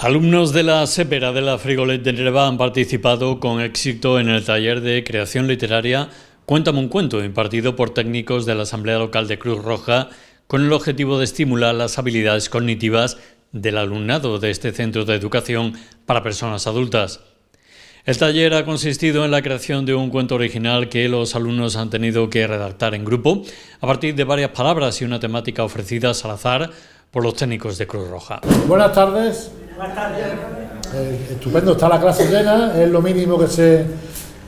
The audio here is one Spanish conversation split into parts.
Alumnos de la Sepera de la Frigolet de Nerva han participado con éxito en el taller de creación literaria Cuéntame un cuento, impartido por técnicos de la Asamblea Local de Cruz Roja, con el objetivo de estimular las habilidades cognitivas del alumnado de este centro de educación para personas adultas. El taller ha consistido en la creación de un cuento original que los alumnos han tenido que redactar en grupo a partir de varias palabras y una temática ofrecidas al azar por los técnicos de Cruz Roja. Buenas tardes. Eh, estupendo, está la clase llena, es lo mínimo que se,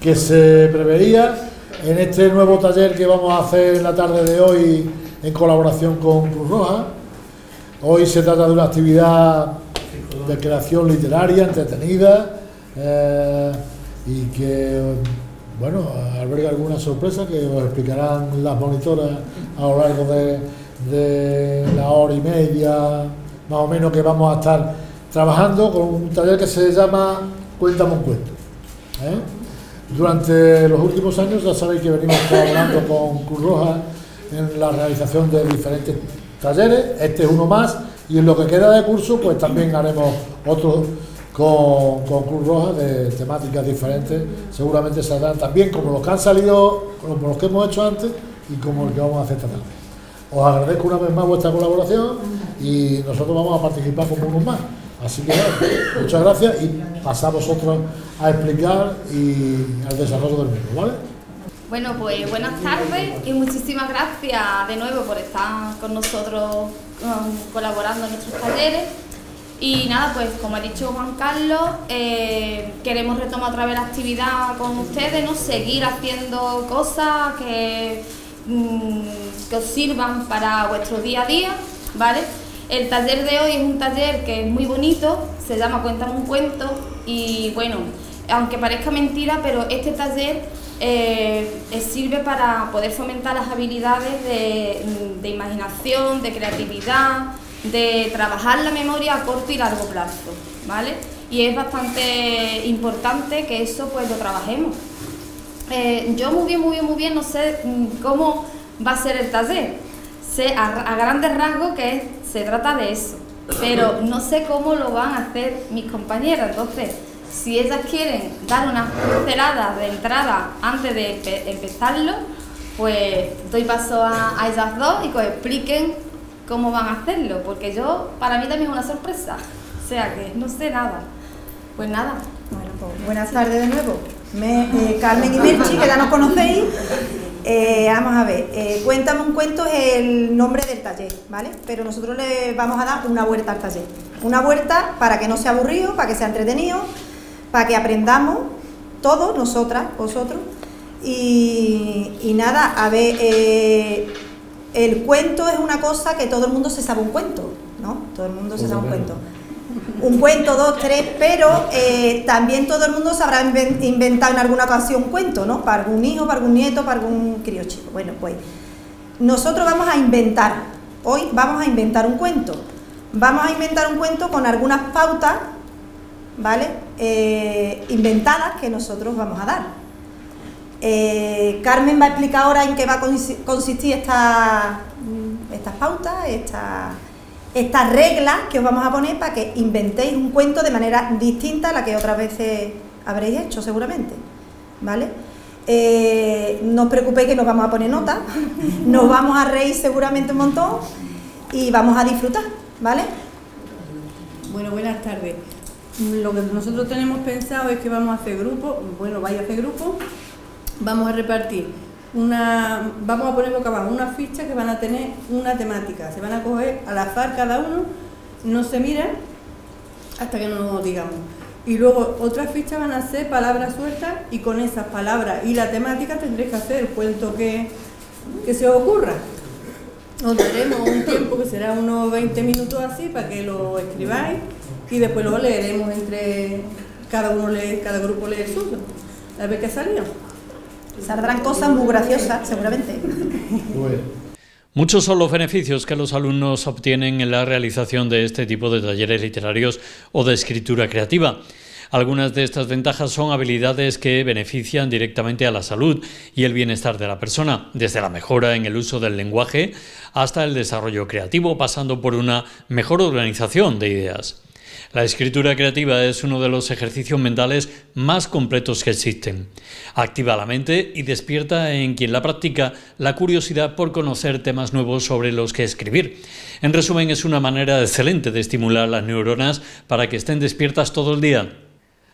que se preveía. En este nuevo taller que vamos a hacer en la tarde de hoy en colaboración con Cruz Roja, hoy se trata de una actividad de creación literaria, entretenida eh, y que, bueno, alberga alguna sorpresa que os explicarán las monitoras a lo largo de, de la hora y media, más o menos, que vamos a estar trabajando con un taller que se llama Cuéntame un cuento. ¿eh? Durante los últimos años ya sabéis que venimos colaborando con Cruz Roja en la realización de diferentes talleres, este es uno más, y en lo que queda de curso pues también haremos otros con, con Cruz Roja de temáticas diferentes, seguramente saldrán también como los que han salido, como los que hemos hecho antes y como el que vamos a hacer esta tarde. Os agradezco una vez más vuestra colaboración y nosotros vamos a participar como unos más. Así que muchas gracias y pasamos vosotros a explicar y al desarrollo del mismo, ¿vale? Bueno, pues buenas tardes y muchísimas gracias de nuevo por estar con nosotros colaborando en nuestros talleres. Y nada, pues como ha dicho Juan Carlos, eh, queremos retomar otra vez la actividad con ustedes, ¿no? Seguir haciendo cosas que, mm, que os sirvan para vuestro día a día, ¿vale? El taller de hoy es un taller que es muy bonito, se llama Cuéntame un cuento y bueno, aunque parezca mentira, pero este taller eh, sirve para poder fomentar las habilidades de, imaginación, de creatividad, de trabajar la memoria a corto y largo plazo, ¿vale? Y es bastante importante que eso pues lo trabajemos. Eh, yo muy bien, muy bien, muy bien, no sé mm, cómo va a ser el taller, sé a, grandes rasgos que se trata de eso, pero no sé cómo lo van a hacer mis compañeras. Entonces, si ellas quieren dar unas pinceladas de entrada antes de empezarlo, pues doy paso a, ellas dos y que expliquen cómo van a hacerlo, porque yo, para mí también es una sorpresa, o sea que no sé nada. Pues nada. Bueno, pues buenas tardes de nuevo. Me, eh, Carmen y Merchi, que ya nos conocéis, eh, vamos a ver, eh, Cuéntame un cuento es el nombre del taller, ¿vale? Pero nosotros le vamos a dar una vuelta al taller. Una vuelta para que no sea aburrido, para que sea entretenido, para que aprendamos todos, nosotras, vosotros. Y, nada, a ver, eh, el cuento es una cosa que todo el mundo se sabe un cuento, ¿no? Todo el mundo se sabe un cuento un cuento, dos, tres, pero eh, también todo el mundo se habrá inventado en alguna ocasión un cuento, ¿no? Para algún hijo, para algún nieto, para algún crío chico. Bueno, pues nosotros vamos a inventar, hoy vamos a inventar un cuento. Vamos a inventar un cuento con algunas pautas, ¿vale? Eh, inventadas que nosotros vamos a dar. Eh, Carmen va a explicar ahora en qué va a consistir esta, estas pautas, estas estas reglas que os vamos a poner para que inventéis un cuento de manera distinta a la que otras veces habréis hecho seguramente, ¿vale? Eh, no os preocupéis que nos vamos a poner nota, nos vamos a reír seguramente un montón y vamos a disfrutar, ¿vale? Bueno, buenas tardes. Lo que nosotros tenemos pensado es que vamos a hacer grupos, bueno, vais a hacer grupos, vamos a repartir una, vamos a poner boca abajo una ficha que van a tener una temática. Se van a coger al azar cada uno, no se miran hasta que no nos digamos. Y luego otras fichas van a ser palabras sueltas y con esas palabras y la temática tendréis que hacer el cuento que, que se os ocurra. Os daremos un tiempo que será unos 20 minutos así para que lo escribáis y después lo leeremos entre cada uno lee, cada grupo lee el suyo. A ver qué salió. Saldrán cosas muy graciosas, seguramente. Muchos son los beneficios que los alumnos obtienen en la realización de este tipo de talleres literarios o de escritura creativa. Algunas de estas ventajas son habilidades que benefician directamente a la salud y el bienestar de la persona, desde la mejora en el uso del lenguaje hasta el desarrollo creativo, pasando por una mejor organización de ideas. La escritura creativa es uno de los ejercicios mentales más completos que existen. Activa la mente y despierta en quien la practica la curiosidad por conocer temas nuevos sobre los que escribir. En resumen, es una manera excelente de estimular las neuronas para que estén despiertas todo el día.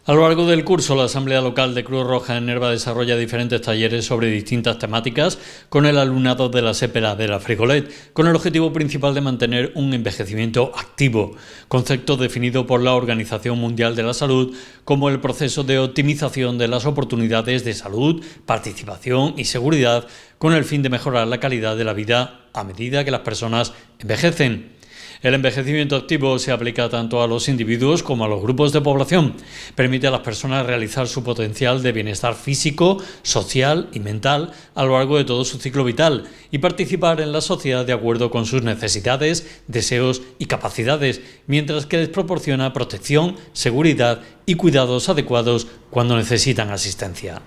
A lo largo del curso, la Asamblea Local de Cruz Roja en Nerva desarrolla diferentes talleres sobre distintas temáticas con el alumnado de la Sépera de la Frigolet, con el objetivo principal de mantener un envejecimiento activo, concepto definido por la Organización Mundial de la Salud como el proceso de optimización de las oportunidades de salud, participación y seguridad con el fin de mejorar la calidad de la vida a medida que las personas envejecen. El envejecimiento activo se aplica tanto a los individuos como a los grupos de población. Permite a las personas realizar su potencial de bienestar físico, social y mental a lo largo de todo su ciclo vital y participar en la sociedad de acuerdo con sus necesidades, deseos y capacidades, mientras que les proporciona protección, seguridad y cuidados adecuados cuando necesitan asistencia.